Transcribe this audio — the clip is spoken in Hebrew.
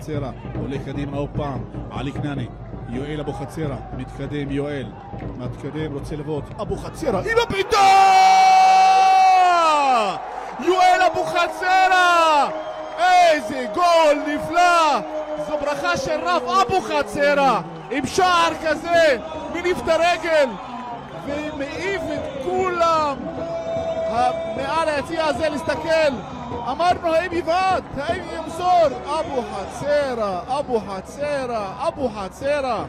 חצרה עולה קדימה עוד פעם, עלי כנעני יואל אבוחצירא, מתקדם יואל, מתקדם, רוצה לבעוט, אבוחצירא, עם הבעיטה! יואל אבוחצירא! איזה גול נפלא! זו ברכה של רב אבוחצירא עם שער כזה, מניף את הרגל ומעיף את כולם מעל היציע הזה להסתכל Amarno Ebivat, Ebi Msor, Abu Hatsera, Abu Hatsera, Abu Hatsera.